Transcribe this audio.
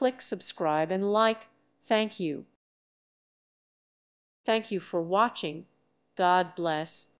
Click subscribe and like. Thank you. Thank you for watching. God bless.